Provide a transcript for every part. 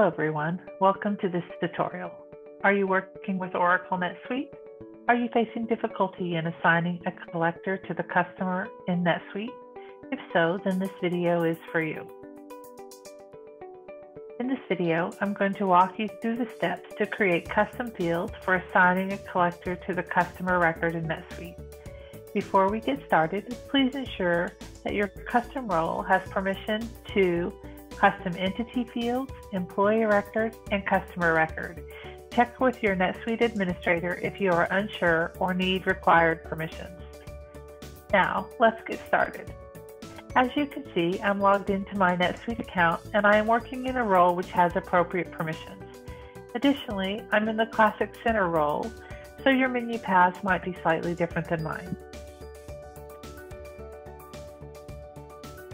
Hello everyone, welcome to this tutorial. Are you working with Oracle NetSuite? Are you facing difficulty in assigning a collector to the customer in NetSuite? If so, then this video is for you. In this video, I'm going to walk you through the steps to create custom fields for assigning a collector to the customer record in NetSuite. Before we get started, please ensure that your custom role has permission to custom entity fields, employee record, and customer record. Check with your NetSuite administrator if you are unsure or need required permissions. Now, let's get started. As you can see, I'm logged into my NetSuite account and I am working in a role which has appropriate permissions. Additionally, I'm in the Classic Center role, so your menu paths might be slightly different than mine.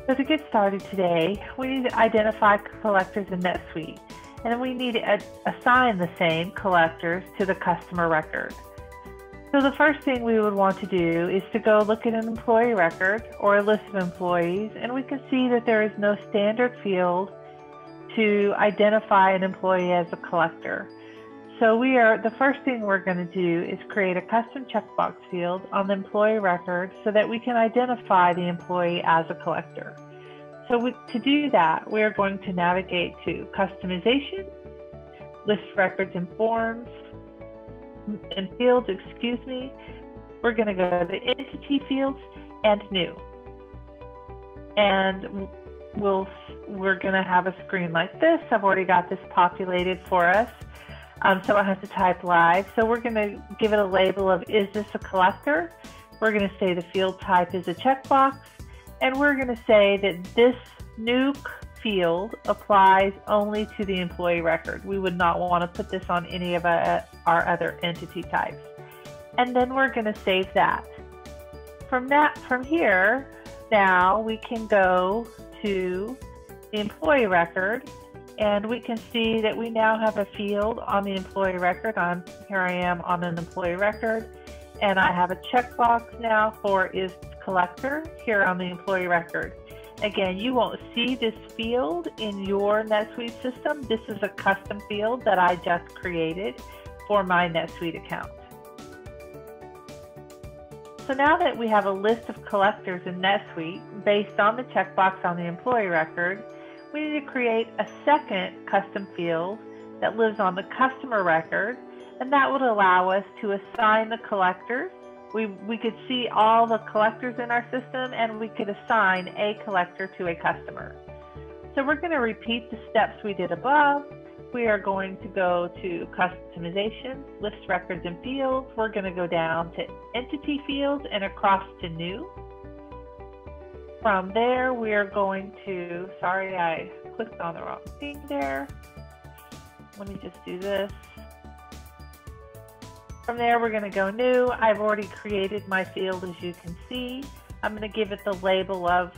So to get started today, we need to identify collectors in NetSuite, and then we need to assign the same collectors to the customer record. So the first thing we would want to do is to go look at an employee record or a list of employees, and we can see that there is no standard field to identify an employee as a collector. So we are the first thing we're going to do is create a custom checkbox field on the employee record so that we can identify the employee as a collector. So we, to do that, we're going to navigate to customization, list records and forms, and fields, excuse me. We're going to go to the entity fields and new. And we'll, we're going to have a screen like this. I've already got this populated for us. Um, so I have to type live. So we're going to give it a label of is this a collector? We're going to say the field type is a checkbox. And we're going to say that this new field applies only to the employee record. We would not want to put this on any of our, our other entity types. And then we're going to save that. From that, from here, now we can go to the employee record and we can see that we now have a field on the employee record. I'm, here I am on an employee record, and I have a checkbox now for is collector here on the employee record. Again, you won't see this field in your NetSuite system. This is a custom field that I just created for my NetSuite account. So now that we have a list of collectors in NetSuite based on the checkbox on the employee record, we need to create a second custom field that lives on the customer record, and that would allow us to assign the collectors. We, we could see all the collectors in our system, and we could assign a collector to a customer. So we're going to repeat the steps we did above. We are going to go to customization, list records and fields. We're going to go down to entity fields and across to new. From there, we are going to, sorry, I clicked on the wrong thing there. Let me just do this. From there, we're going to go new. I've already created my field, as you can see. I'm going to give it the label of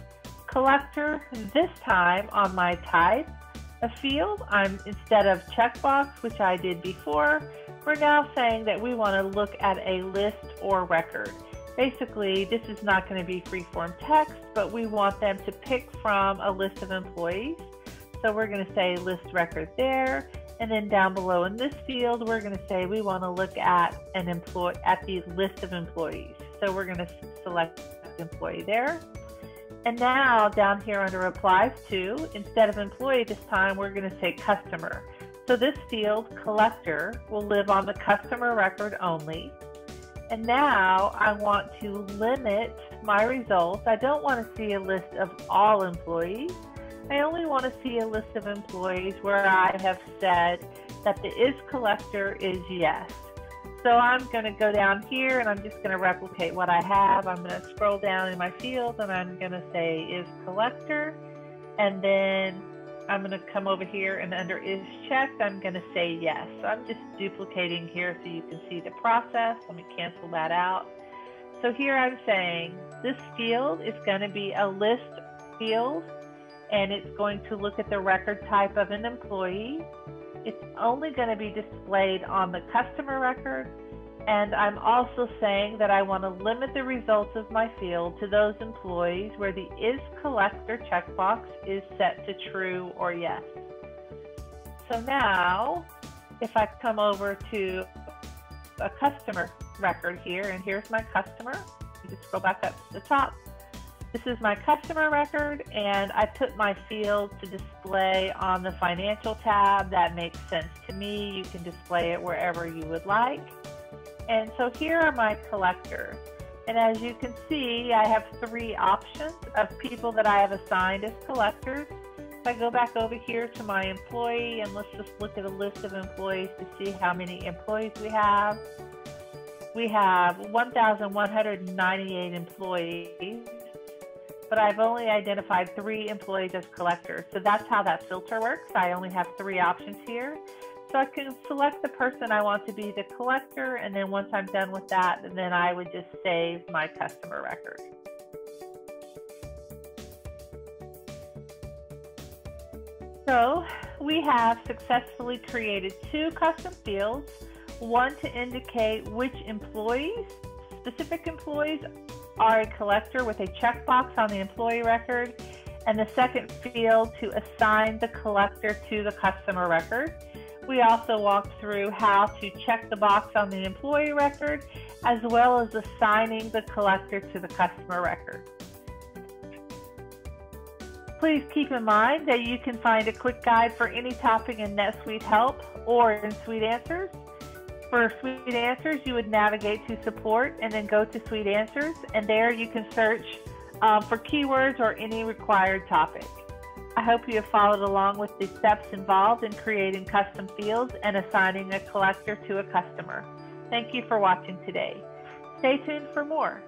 collector. This time on my type of field, I'm instead of checkbox, which I did before, we're now saying that we want to look at a list or record. Basically, this is not going to be free-form text, but we want them to pick from a list of employees. So we're going to say list record there. And then down below in this field, we're going to say we want to look at an employee at the list of employees. So we're going to select employee there. And now down here under applies to, instead of employee this time, we're going to say customer. So this field, collector, will live on the customer record only. And now I want to limit my results. I don't want to see a list of all employees. I only want to see a list of employees where I have said that the is collector is yes. So I'm going to go down here and I'm just going to replicate what I have. I'm going to scroll down in my field and I'm going to say is collector. And then I'm going to come over here and under is checked, I'm going to say yes. So I'm just duplicating here so you can see the process. Let me cancel that out. So here I'm saying this field is going to be a list field and it's going to look at the record type of an employee. It's only going to be displayed on the customer record and I'm also saying that I want to limit the results of my field to those employees where the is collector checkbox is set to true or yes. so now, if I come over to a customer record here, and here's my customer, you just scroll back up to the top. This is my customer record, and I put my field to display on the financial tab. That makes sense to me. You can display it wherever you would like. And so here are my collectors. And as you can see, I have three options of people that I have assigned as collectors. If I go back over here to my employee, and let's just look at a list of employees to see how many employees we have. We have 1,198 employees, but I've only identified three employees as collectors. So that's how that filter works. I only have three options here. So I can select the person I want to be the collector, and then once I'm done with that, then I would just save my customer record. So we have successfully created two custom fields, one to indicate which employees, specific employees, are a collector with a checkbox on the employee record, and the second field to assign the collector to the customer record. We also walked through how to check the box on the employee record as well as assigning the collector to the customer record. Please keep in mind that you can find a quick guide for any topic in NetSuite Help or in Suite Answers. For Suite Answers, you would navigate to support and then go to Suite Answers, and there you can search um, for keywords or any required topic. I hope you have followed along with the steps involved in creating custom fields and assigning a collector to a customer. Thank you for watching today. Stay tuned for more.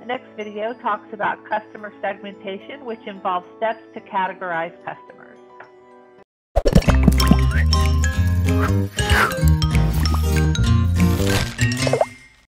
The next video talks about customer segmentation, which involves steps to categorize customers.